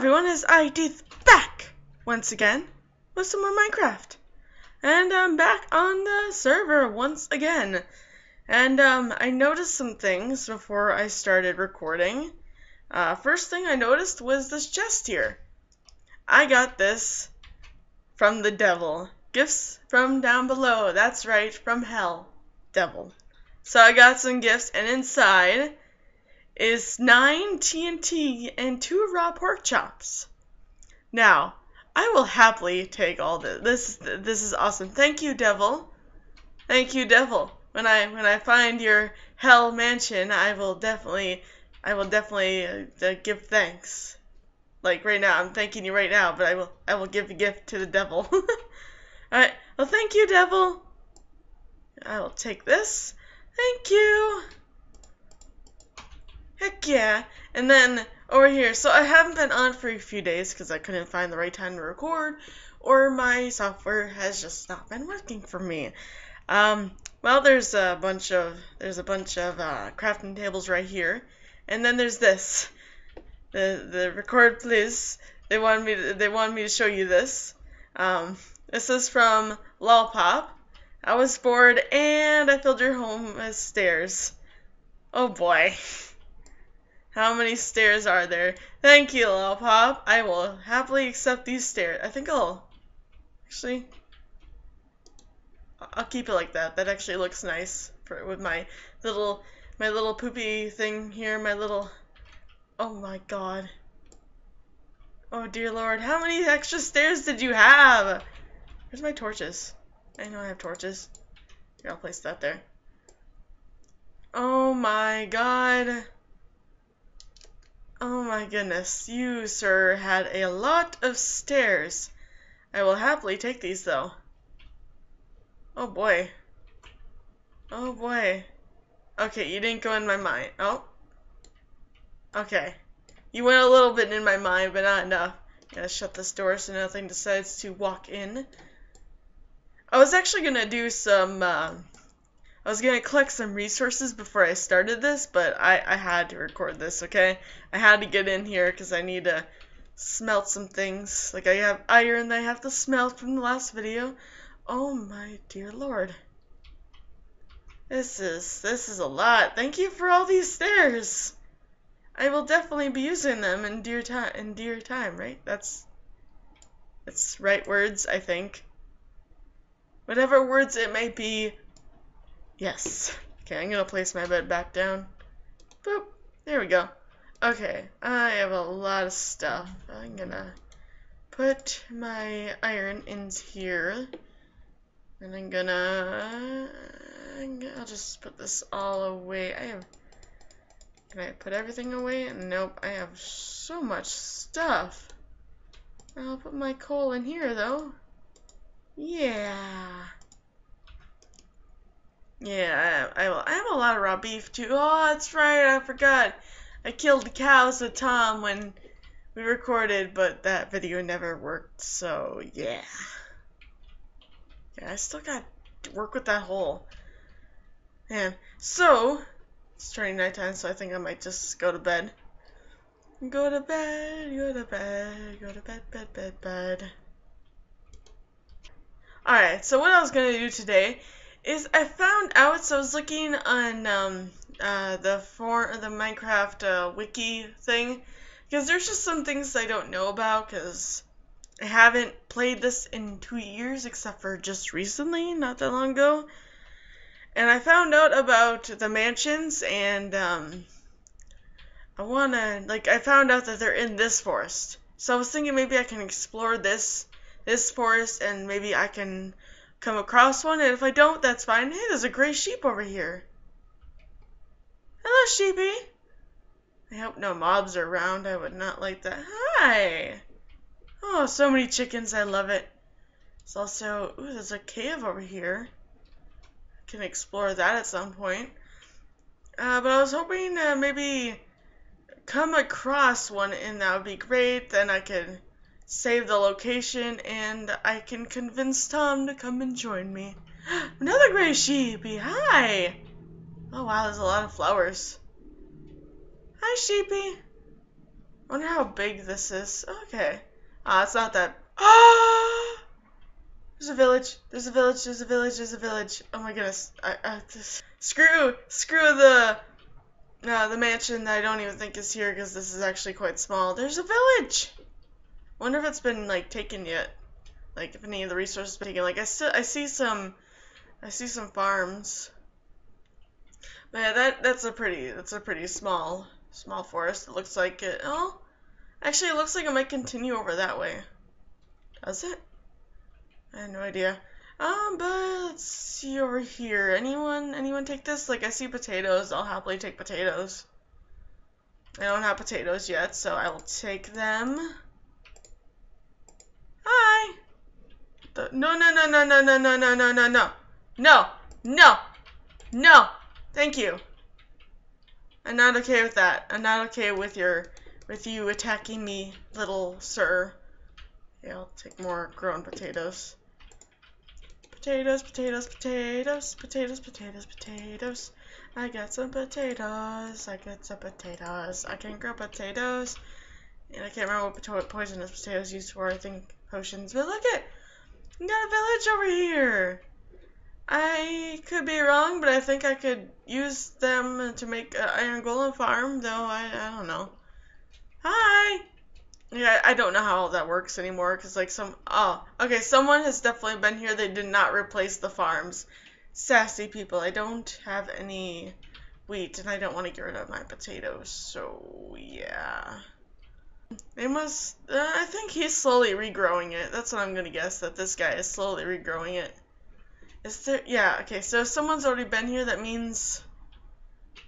everyone, it's ID's back once again with some more Minecraft. And I'm back on the server once again. And um, I noticed some things before I started recording. Uh, first thing I noticed was this chest here. I got this from the devil. Gifts from down below. That's right, from hell. Devil. So I got some gifts, and inside is nine TNT and two raw pork chops. Now, I will happily take all this. This this is awesome. Thank you, devil. Thank you, devil. When I when I find your hell mansion, I will definitely I will definitely uh, give thanks. Like right now, I'm thanking you right now, but I will I will give a gift to the devil. all right. Well, thank you, devil. I will take this. Thank you. Heck yeah. And then over here, so I haven't been on for a few days because I couldn't find the right time to record, or my software has just not been working for me. Um, well, there's a bunch of there's a bunch of uh, crafting tables right here, and then there's this, the the record please. They wanted me to, they wanted me to show you this. Um, this is from Lollipop. I was bored and I filled your home with stairs. Oh boy. How many stairs are there? Thank you, Lollipop. I will happily accept these stairs. I think I'll... Actually... I'll keep it like that. That actually looks nice for with my little my little poopy thing here, my little Oh my god. Oh dear lord, how many extra stairs did you have? Where's my torches? I know I have torches. Here, I'll place that there. Oh my god. Oh my goodness, you, sir, had a lot of stairs. I will happily take these, though. Oh boy. Oh boy. Okay, you didn't go in my mind. Oh. Okay. You went a little bit in my mind, but not enough. Gotta shut this door so nothing decides to walk in. I was actually gonna do some, uh, I was gonna collect some resources before I started this, but I, I had to record this, okay? I had to get in here because I need to smelt some things. Like I have iron that I have to smelt from the last video. Oh my dear lord. This is this is a lot. Thank you for all these stairs. I will definitely be using them in dear time in dear time, right? That's that's right words, I think. Whatever words it may be, Yes. Okay, I'm gonna place my bed back down. Boop. There we go. Okay, I have a lot of stuff. I'm gonna put my iron in here. And I'm gonna... I'll just put this all away. I have... Can I put everything away? Nope, I have so much stuff. I'll put my coal in here, though. Yeah. Yeah, I, I, I have a lot of raw beef too. Oh, that's right, I forgot. I killed the cows with Tom when we recorded, but that video never worked, so yeah. Yeah, I still got to work with that hole. Man, so, it's turning nighttime, so I think I might just go to bed. Go to bed, go to bed, go to bed, bed, bed, bed. Alright, so what I was to do today is I found out. So I was looking on um, uh, the for the Minecraft uh, wiki thing because there's just some things I don't know about because I haven't played this in two years except for just recently, not that long ago. And I found out about the mansions and um, I wanna like I found out that they're in this forest. So I was thinking maybe I can explore this this forest and maybe I can come across one, and if I don't, that's fine. Hey, there's a gray sheep over here. Hello, sheepy. I hope no mobs are around. I would not like that. Hi. Oh, so many chickens. I love it. It's also, ooh, there's a cave over here. I can explore that at some point. Uh, but I was hoping to maybe come across one, and that would be great. Then I could save the location, and I can convince Tom to come and join me. Another gray sheepy. Hi. Oh wow, there's a lot of flowers. Hi, sheepy. wonder how big this is. Okay. Ah, it's not that. Ah! There's a village. There's a village. There's a village. There's a village. Oh my goodness. I, I just, screw, screw the, uh, the mansion that I don't even think is here because this is actually quite small. There's a village. Wonder if it's been like taken yet. Like if any of the resources been taken. Like I still, I see some, I see some farms. But yeah, that that's a pretty, that's a pretty small, small forest. It looks like it. Oh, actually, it looks like it might continue over that way. Does it? I have no idea. Um, but let's see over here. Anyone, anyone take this? Like, I see potatoes. I'll happily take potatoes. I don't have potatoes yet, so I will take them. Hi. The, no, no, no, no, no, no, no, no, no, no, no. No, no, no. Thank you. I'm not okay with that. I'm not okay with your, with you attacking me, little sir. Yeah, I'll take more grown potatoes. Potatoes, potatoes, potatoes, potatoes, potatoes, potatoes. I got some potatoes. I got some potatoes. I can grow potatoes. And I can't remember what poisonous potatoes used for. I think potions. But look at, we got a village over here. I could be wrong, but I think I could use them to make an iron golem farm. Though I, I don't know. Hi. Yeah, I don't know how that works anymore because like some oh okay someone has definitely been here. They did not replace the farms. Sassy people. I don't have any wheat and I don't want to get rid of my potatoes. So yeah, they must. Uh, I think he's slowly regrowing it. That's what I'm gonna guess. That this guy is slowly regrowing it. Is there? Yeah. Okay. So if someone's already been here. That means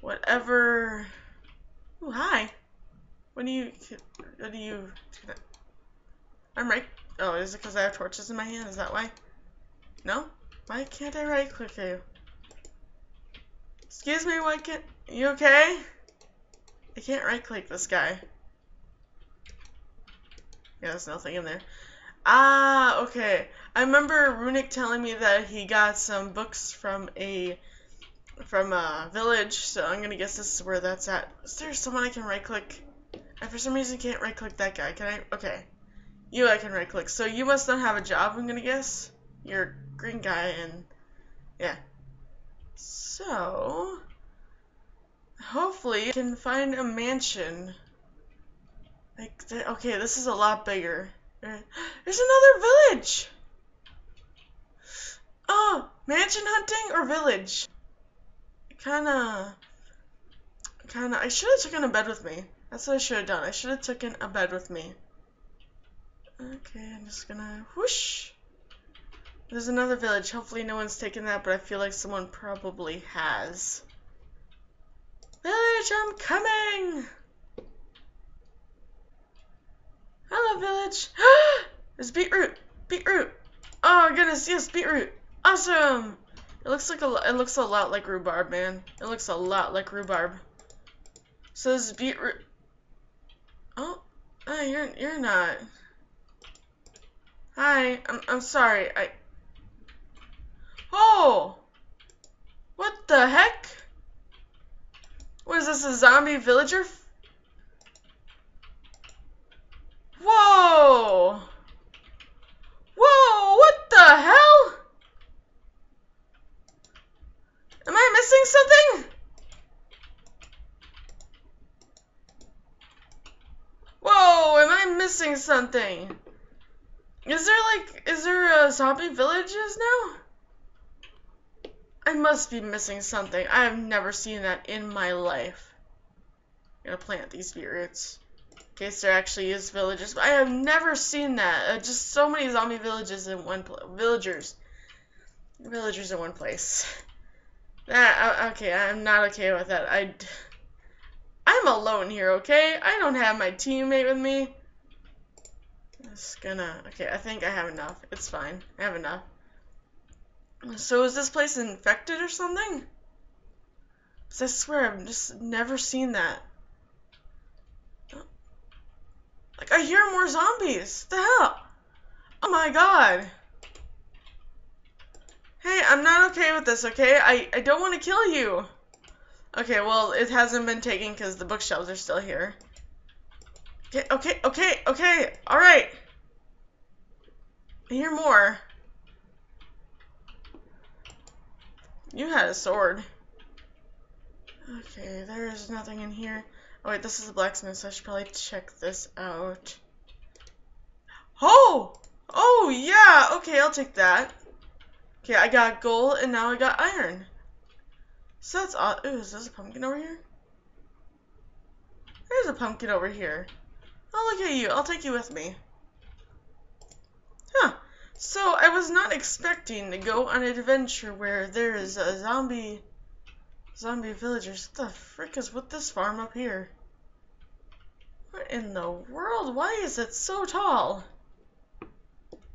whatever. Oh hi. What do you, what do you, I'm right, oh, is it because I have torches in my hand, is that why? No? Why can't I right click you? Excuse me, why can't, you okay? I can't right click this guy. Yeah, there's nothing in there. Ah, okay. I remember Runic telling me that he got some books from a from a village, so I'm gonna guess this is where that's at. Is there someone I can right click? I for some reason can't right click that guy. Can I? Okay. You I can right click. So you must not have a job, I'm gonna guess. You're a green guy and yeah. So hopefully I can find a mansion. Like okay, this is a lot bigger. There's another village. Oh, mansion hunting or village? Kinda, kinda. I should have taken a bed with me. That's what I should have done. I should have taken a bed with me. Okay, I'm just gonna whoosh. There's another village. Hopefully no one's taken that, but I feel like someone probably has. Village, I'm coming! Hello, village. it's beetroot. Beetroot. Oh goodness, yes, beetroot. Awesome. It looks like a it looks a lot like rhubarb, man. It looks a lot like rhubarb. So this beetroot Oh, oh, you're you're not. Hi, I'm I'm sorry. I. Oh, what the heck? What is this? A zombie villager? Whoa! Whoa! What the hell? Am I missing something? Whoa, am I missing something? Is there like, is there a zombie villages now? I must be missing something. I have never seen that in my life. I'm gonna plant these beetroots. In case there actually is villages. But I have never seen that. Uh, just so many zombie villages in one place. Villagers. Villagers in one place. That, uh, okay, I'm not okay with that. I... I'm alone here, okay? I don't have my teammate with me. Just gonna... Okay, I think I have enough. It's fine. I have enough. So is this place infected or something? Because I swear, I've just never seen that. Like, I hear more zombies. What the hell? Oh my god. Hey, I'm not okay with this, okay? I, I don't want to kill you. Okay, well, it hasn't been taken because the bookshelves are still here. Okay, okay, okay, okay. All right. I hear more. You had a sword. Okay, there's nothing in here. Oh wait, this is a blacksmith, so I should probably check this out. Oh! Oh, yeah! Okay, I'll take that. Okay, I got gold, and now I got iron. So that's odd. Ooh, is there a pumpkin over here? There's a pumpkin over here. Oh, look at you. I'll take you with me. Huh. So, I was not expecting to go on an adventure where there is a zombie... Zombie villagers. What the frick is with this farm up here? What in the world? Why is it so tall?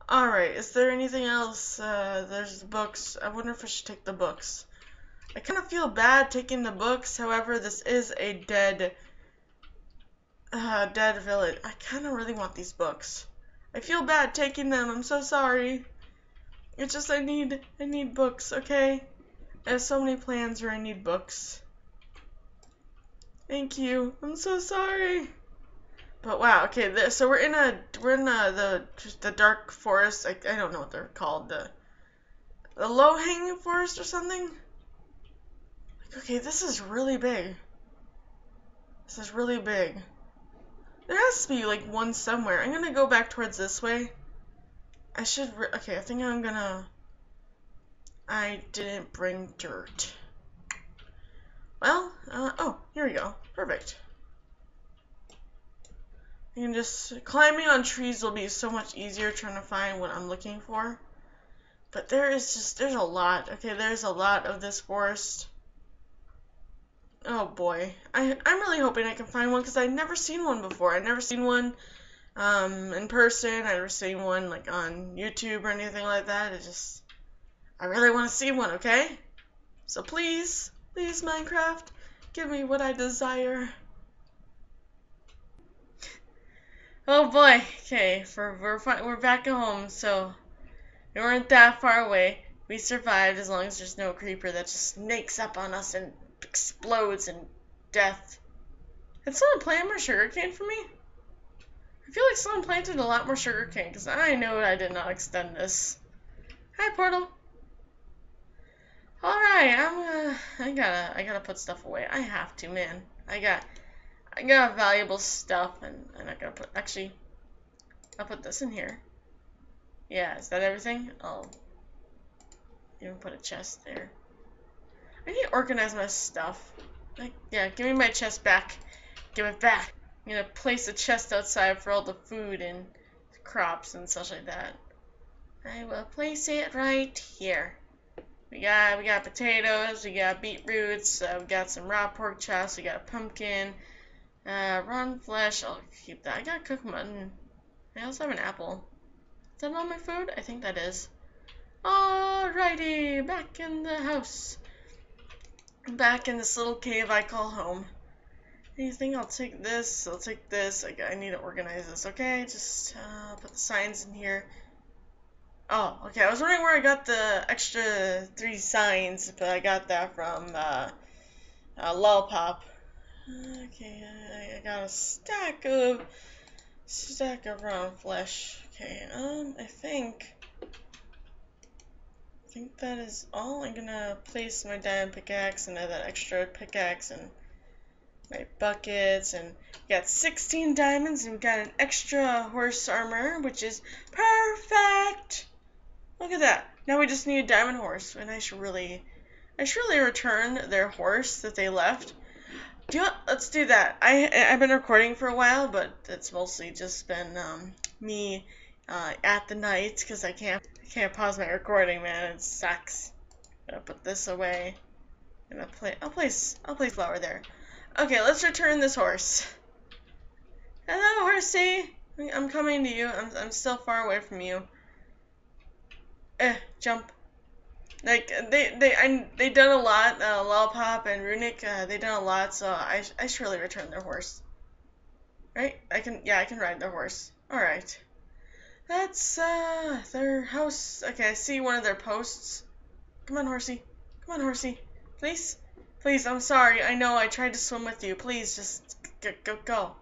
Alright, is there anything else? Uh, there's books. I wonder if I should take the books. I kind of feel bad taking the books. However, this is a dead, uh, dead village. I kind of really want these books. I feel bad taking them. I'm so sorry. It's just I need, I need books, okay? I have so many plans where I need books. Thank you. I'm so sorry. But wow, okay, the, so we're in a we're in a, the the dark forest. I, I don't know what they're called. The the low hanging forest or something. Like, okay, this is really big. This is really big. There has to be like one somewhere. I'm gonna go back towards this way. I should. okay, I think I'm gonna. I didn't bring dirt. Well, uh, oh, here we go. Perfect. You can just, climbing on trees will be so much easier trying to find what I'm looking for. But there is just, there's a lot. Okay, there's a lot of this forest. Oh boy. I, I'm really hoping I can find one because I've never seen one before. I've never seen one um, in person. I've never seen one like on YouTube or anything like that. It just, I really want to see one, okay? So please, please Minecraft, give me what I desire. Oh boy. Okay, for we're we're back at home, so we weren't that far away. We survived as long as there's no creeper that just snakes up on us and explodes in death. Did someone plant more sugarcane for me? I feel like someone planted a lot more sugarcane because I know I did not extend this. Hi, Portal. All right, I'm. Uh, I gotta. I gotta put stuff away. I have to, man. I got. I got valuable stuff, and I'm not gonna put, actually, I'll put this in here. Yeah, is that everything? I'll even put a chest there. I need to organize my stuff. Like, yeah, give me my chest back. Give it back. I'm gonna place a chest outside for all the food and crops and such like that. I will place it right here. We got we got potatoes, we got beetroots, uh, we got some raw pork chops, we got a pumpkin, uh, flesh, I'll keep that. I got cooked mutton. I also have an apple. Is that all my food? I think that is. Alrighty, back in the house. Back in this little cave I call home. Anything? I'll take this. I'll take this. I, I need to organize this. Okay, just uh, put the signs in here. Oh, okay. I was wondering where I got the extra three signs, but I got that from uh, uh. Okay, I, I got a stack of stack of round flesh. Okay, um, I think I think that is all. I'm gonna place my diamond pickaxe and that extra pickaxe and my buckets and we got 16 diamonds and we got an extra horse armor which is perfect look at that now we just need a diamond horse and I should really I should really return their horse that they left do you know, let's do that. I I've been recording for a while, but it's mostly just been um, me uh, at the night because I can't can't pause my recording, man. It sucks. I'm gonna put this away. I'm gonna play. I'll place. I'll place flower there. Okay, let's return this horse. Hello, horsey. I'm coming to you. I'm I'm still far away from you. Eh, jump. Like they they I, they done a lot. Uh, Lollipop and Runic, uh, they done a lot. So I I should really return their horse. Right? I can yeah I can ride their horse. All right. That's uh their house. Okay, I see one of their posts. Come on, horsey. Come on, horsey. Please, please. I'm sorry. I know I tried to swim with you. Please, just go go go.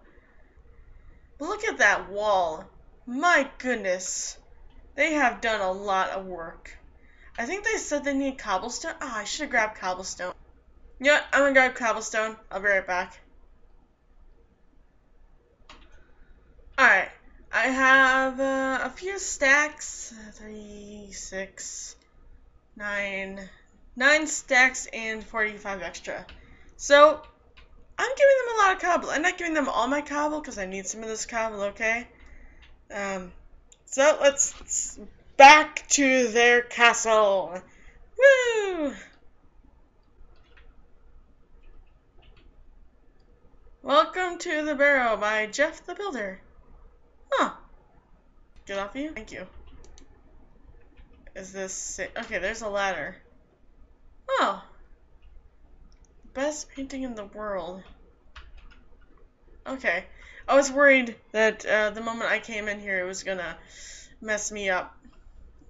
Look at that wall. My goodness. They have done a lot of work. I think they said they need cobblestone. Oh, I should have grabbed cobblestone. Yeah, I'm gonna grab cobblestone. I'll be right back. Alright, I have uh, a few stacks. Three, six, nine, nine stacks and 45 extra. So, I'm giving them a lot of cobble. I'm not giving them all my cobble because I need some of this cobble, okay? Um, so let's back to their castle. Woo! Welcome to the Barrow by Jeff the Builder. Huh. Get off you? Thank you. Is this... Okay, there's a ladder. Oh. Best painting in the world. Okay. I was worried that uh, the moment I came in here it was gonna mess me up.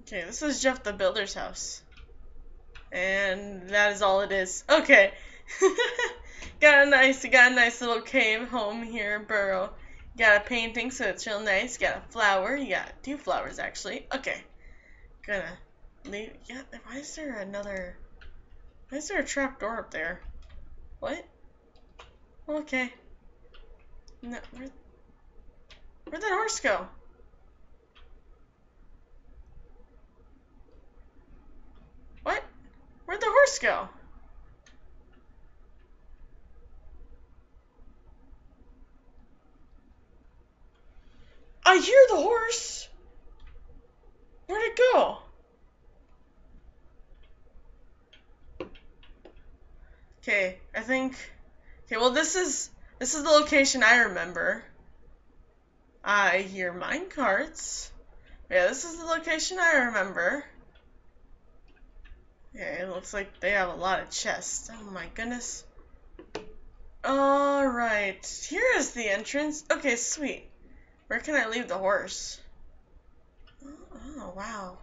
Okay, this is Jeff the Builder's house. And that is all it is. Okay. got a nice got a nice little cave home here, burrow. Got a painting, so it's real nice. Got a flower. You got two flowers, actually. Okay. Gonna leave. Yeah, why is there another... Why is there a trap door up there? What? Okay. No, where, where'd that horse go? What? Where'd the horse go? I hear the horse. Where'd it go? Okay, I think. Okay, well, this is this is the location I remember. I hear mine carts. Yeah, this is the location I remember. Yeah, it looks like they have a lot of chests. Oh my goodness. Alright, here is the entrance. Okay, sweet. Where can I leave the horse? Oh wow.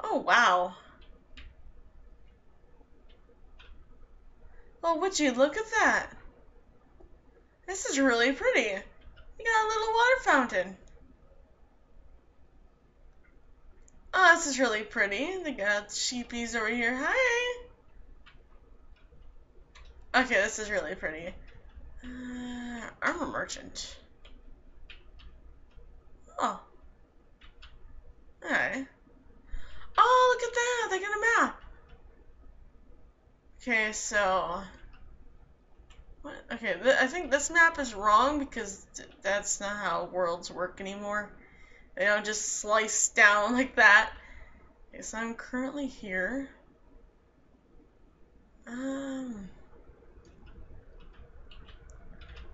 Oh, wow. Oh, would you look at that? This is really pretty. You got a little water fountain. Oh, this is really pretty. They got sheepies over here. Hi. Okay, this is really pretty. Uh, armor merchant. Oh. Alright. Oh, look at that! They got a map! Okay, so... Okay, I think this map is wrong because that's not how worlds work anymore. They don't just slice down like that. Okay, so I'm currently here. Um...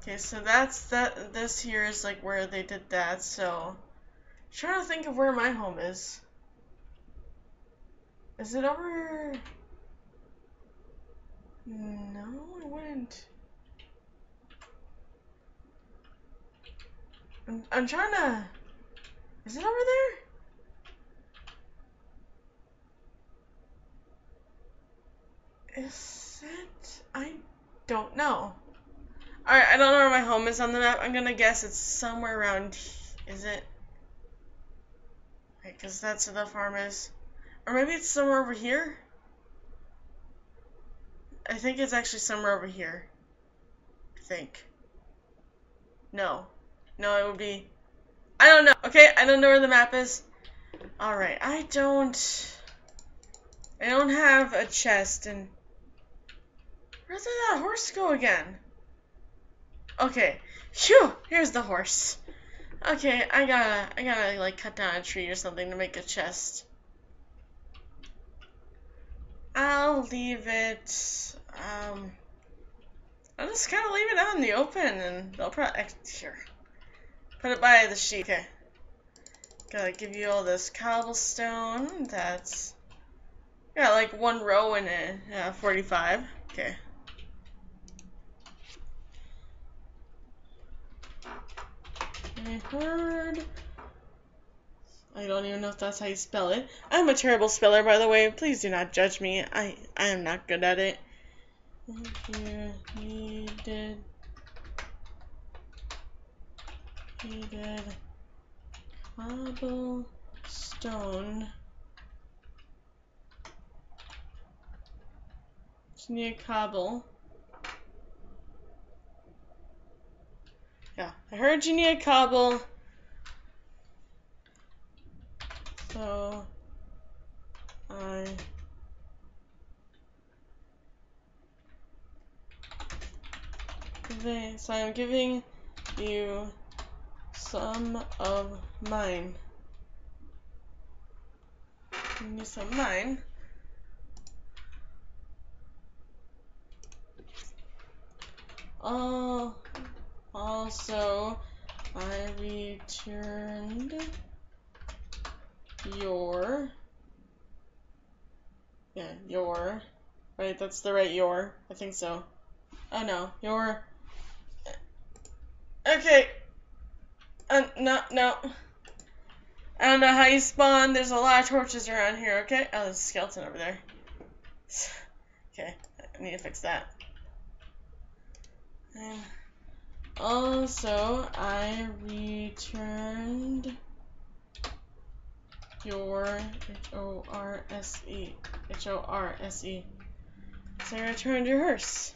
Okay, so that's that. This here is like where they did that. So, I'm trying to think of where my home is. Is it over? No, I wouldn't. I'm, I'm trying to. Is it over there? Is it? I don't know. Alright, I don't know where my home is on the map. I'm gonna guess it's somewhere around. Is it? Because that's where the farm is. Or maybe it's somewhere over here? I think it's actually somewhere over here. I think. No. No, it would be. I don't know. Okay, I don't know where the map is. Alright, I don't. I don't have a chest and. Where did that horse go again? Okay. Phew! Here's the horse. Okay, I gotta, I gotta, like, cut down a tree or something to make a chest. I'll leave it, um, I'll just kind of leave it out in the open, and they'll probably, here, put it by the sheep. Okay. Gotta give you all this cobblestone, that's, got like one row in it, Yeah, 45. Okay. I heard. I don't even know if that's how you spell it. I'm a terrible speller, by the way. Please do not judge me. I I am not good at it. Here needed needed cobblestone. Just need cobble. Yeah, I heard you need a cobble. So I so I'm giving you some of mine. Give me some mine. Oh, also, I returned your, yeah, your, right, that's the right your, I think so. Oh no, your, okay, uh, no, no. I don't know how you spawn, there's a lot of torches around here, okay? Oh, there's a skeleton over there. Okay, I need to fix that. And also, I returned your H-O-R-S-E. H-O-R-S-E. So I returned your hearse.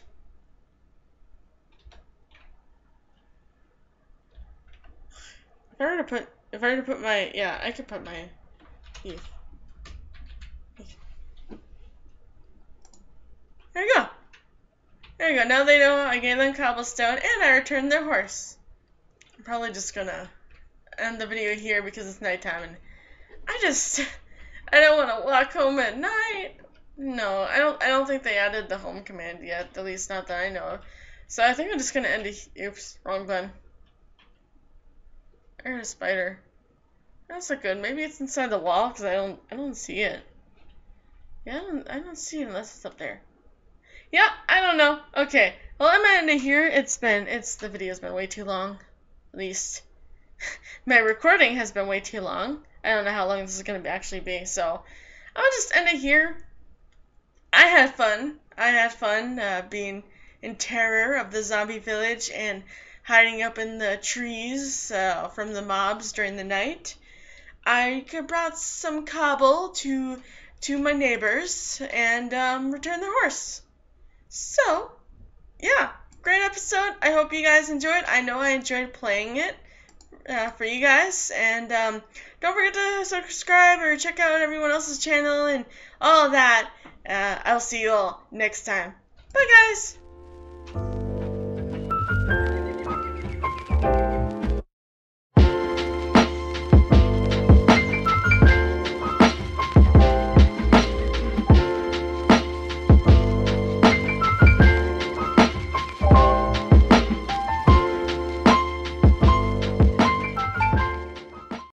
If I were to put, if I were to put my, yeah, I could put my teeth. There you go. There you go. Now they know I gave them cobblestone and I returned their horse. I'm probably just gonna end the video here because it's nighttime and I just I don't want to walk home at night. No, I don't. I don't think they added the home command yet. At least not that I know of. So I think I'm just gonna end it. Oops, wrong button. I heard a spider. That's not good. Maybe it's inside the wall because I don't. I don't see it. Yeah, I don't. I don't see it unless it's up there. Yeah, I don't know. Okay. Well, I'm gonna end it here. It's been. It's the video's been way too long. At least my recording has been way too long. I don't know how long this is going to actually be, so I'll just end it here. I had fun. I had fun uh, being in terror of the zombie village and hiding up in the trees uh, from the mobs during the night. I brought some cobble to to my neighbors and um, returned the horse. So, yeah, great episode. I hope you guys enjoyed. I know I enjoyed playing it uh, for you guys. And um, don't forget to subscribe or check out everyone else's channel and all that. Uh, I'll see you all next time. Bye, guys!